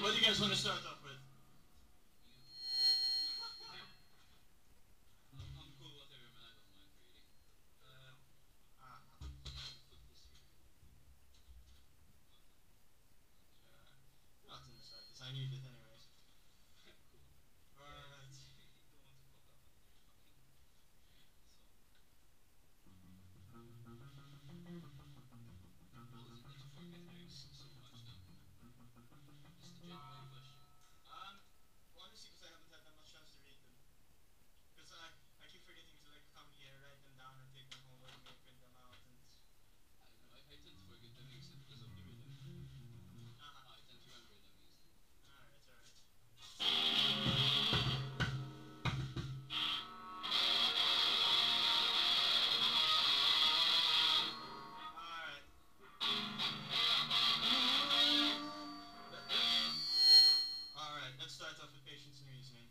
What do you guys want to start off websites, applications, and reasoning.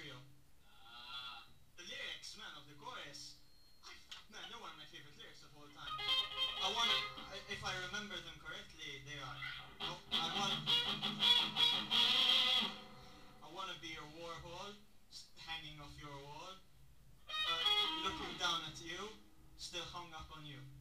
Trio. Ah, The lyrics, man, of the chorus. Man, they're one of my favorite lyrics of all time. I want, if I remember them correctly, they are. I want, I want to be your Warhol, hanging off your wall, uh, looking down at you, still hung up on you.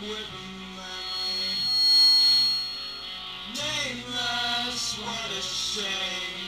Walk with memory. Nameless, what a shame.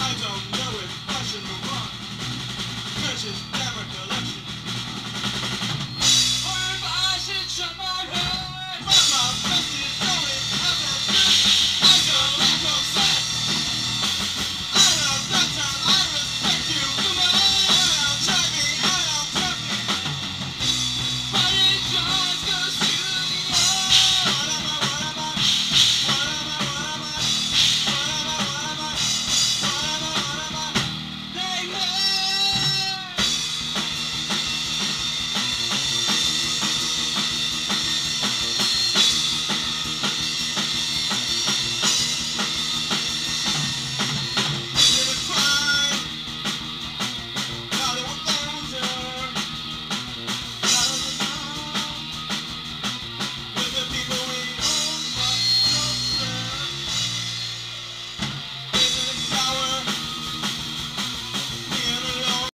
I don't know if I should move on. Cause it's.